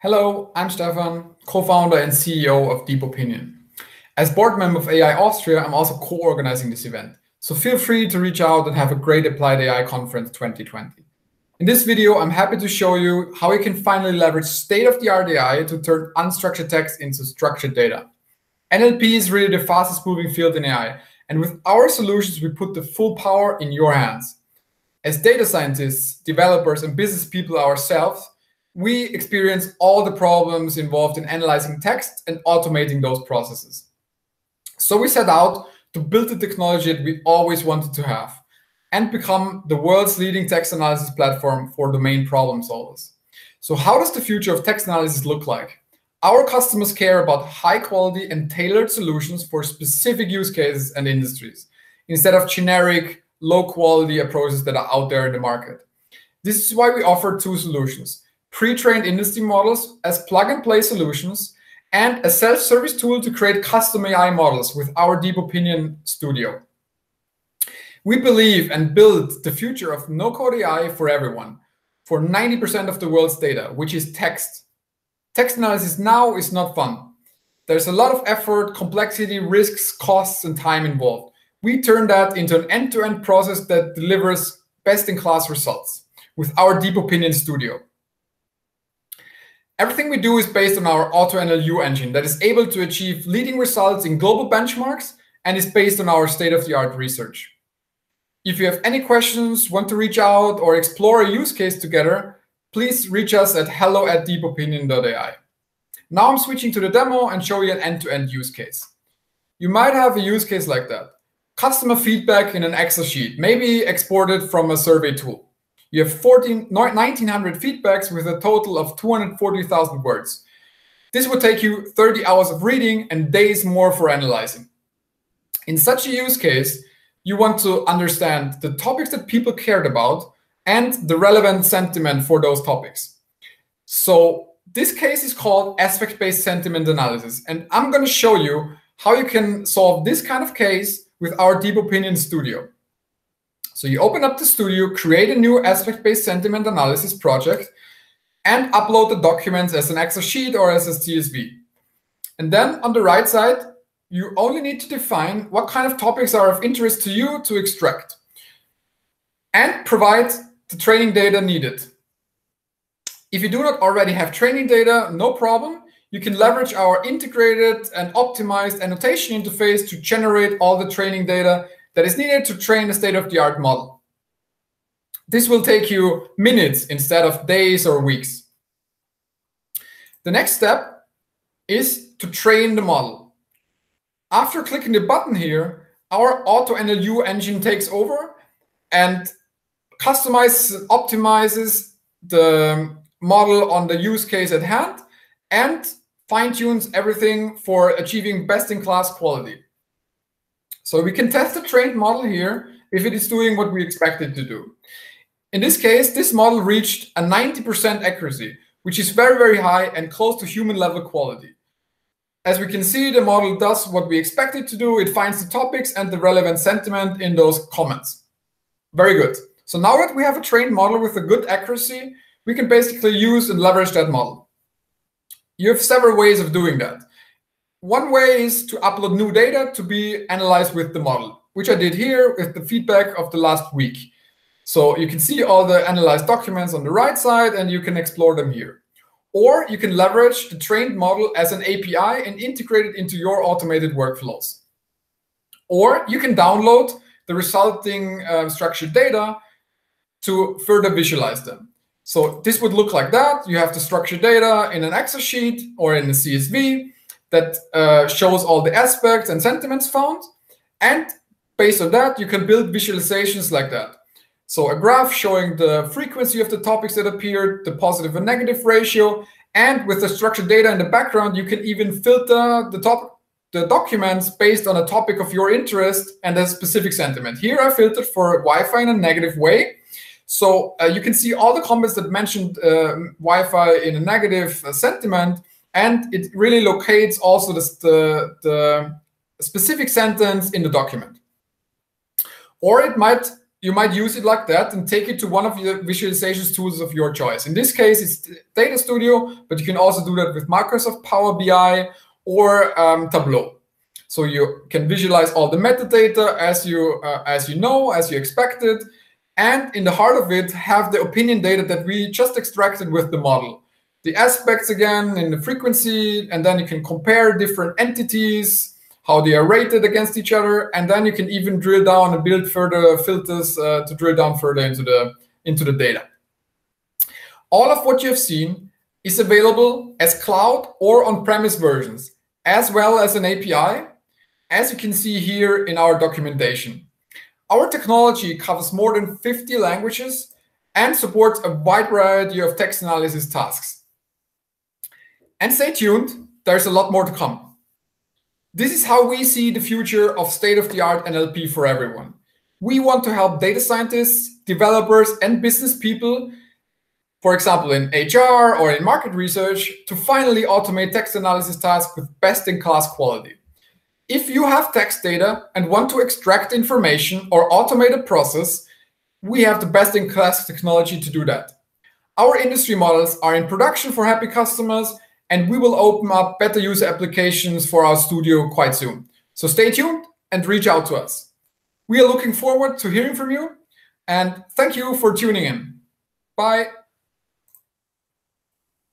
Hello, I'm Stefan, co-founder and CEO of DeepOpinion. As board member of AI Austria, I'm also co-organizing this event. So feel free to reach out and have a great Applied AI Conference 2020. In this video, I'm happy to show you how you can finally leverage state-of-the-art AI to turn unstructured text into structured data. NLP is really the fastest moving field in AI. And with our solutions, we put the full power in your hands. As data scientists, developers, and business people ourselves, we experience all the problems involved in analyzing text and automating those processes. So we set out to build the technology that we always wanted to have and become the world's leading text analysis platform for domain problem solvers. So how does the future of text analysis look like? Our customers care about high quality and tailored solutions for specific use cases and industries instead of generic, low quality approaches that are out there in the market. This is why we offer two solutions pre-trained industry models as plug-and-play solutions, and a self-service tool to create custom AI models with our DeepOpinion Studio. We believe and build the future of no-code AI for everyone, for 90% of the world's data, which is text. Text analysis now is not fun. There's a lot of effort, complexity, risks, costs, and time involved. We turn that into an end-to-end -end process that delivers best-in-class results with our DeepOpinion Studio. Everything we do is based on our AutoNLU engine that is able to achieve leading results in global benchmarks and is based on our state-of-the-art research. If you have any questions, want to reach out, or explore a use case together, please reach us at hello at deepopinion.ai. Now I'm switching to the demo and show you an end-to-end -end use case. You might have a use case like that. Customer feedback in an Excel sheet, maybe exported from a survey tool. You have 14, 1900 feedbacks with a total of 240,000 words. This would take you 30 hours of reading and days more for analyzing. In such a use case, you want to understand the topics that people cared about and the relevant sentiment for those topics. So this case is called aspect-based sentiment analysis. And I'm going to show you how you can solve this kind of case with our DeepOpinion Studio. So you open up the studio, create a new aspect-based sentiment analysis project, and upload the documents as an Excel sheet or as a CSV. And then on the right side, you only need to define what kind of topics are of interest to you to extract and provide the training data needed. If you do not already have training data, no problem. You can leverage our integrated and optimized annotation interface to generate all the training data that is needed to train a state-of-the-art model. This will take you minutes instead of days or weeks. The next step is to train the model. After clicking the button here, our AutoNLU engine takes over and customizes, optimizes the model on the use case at hand and fine-tunes everything for achieving best-in-class quality. So we can test the trained model here if it is doing what we expect it to do. In this case, this model reached a 90% accuracy, which is very, very high and close to human level quality. As we can see, the model does what we expect it to do. It finds the topics and the relevant sentiment in those comments. Very good. So now that we have a trained model with a good accuracy, we can basically use and leverage that model. You have several ways of doing that. One way is to upload new data to be analyzed with the model, which I did here with the feedback of the last week. So you can see all the analyzed documents on the right side, and you can explore them here. Or you can leverage the trained model as an API and integrate it into your automated workflows. Or you can download the resulting uh, structured data to further visualize them. So this would look like that. You have the structured data in an Excel sheet or in a CSV that uh, shows all the aspects and sentiments found. And based on that, you can build visualizations like that. So a graph showing the frequency of the topics that appeared, the positive and negative ratio, and with the structured data in the background, you can even filter the top the documents based on a topic of your interest and a specific sentiment. Here I filtered for Wi-Fi in a negative way. So uh, you can see all the comments that mentioned uh, Wi-Fi in a negative uh, sentiment and it really locates also the, the specific sentence in the document. Or it might you might use it like that and take it to one of the visualization tools of your choice. In this case, it's Data Studio, but you can also do that with Microsoft Power BI or um, Tableau. So you can visualize all the metadata as you uh, as you know, as you expected, and in the heart of it, have the opinion data that we just extracted with the model. The aspects again in the frequency, and then you can compare different entities, how they are rated against each other, and then you can even drill down and build further filters uh, to drill down further into the into the data. All of what you have seen is available as cloud or on-premise versions, as well as an API, as you can see here in our documentation. Our technology covers more than 50 languages and supports a wide variety of text analysis tasks. And stay tuned, there's a lot more to come. This is how we see the future of state-of-the-art NLP for everyone. We want to help data scientists, developers, and business people, for example, in HR or in market research, to finally automate text analysis tasks with best-in-class quality. If you have text data and want to extract information or automate a process, we have the best-in-class technology to do that. Our industry models are in production for happy customers and we will open up better user applications for our studio quite soon. So stay tuned and reach out to us. We are looking forward to hearing from you and thank you for tuning in. Bye.